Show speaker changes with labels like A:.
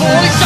A: 40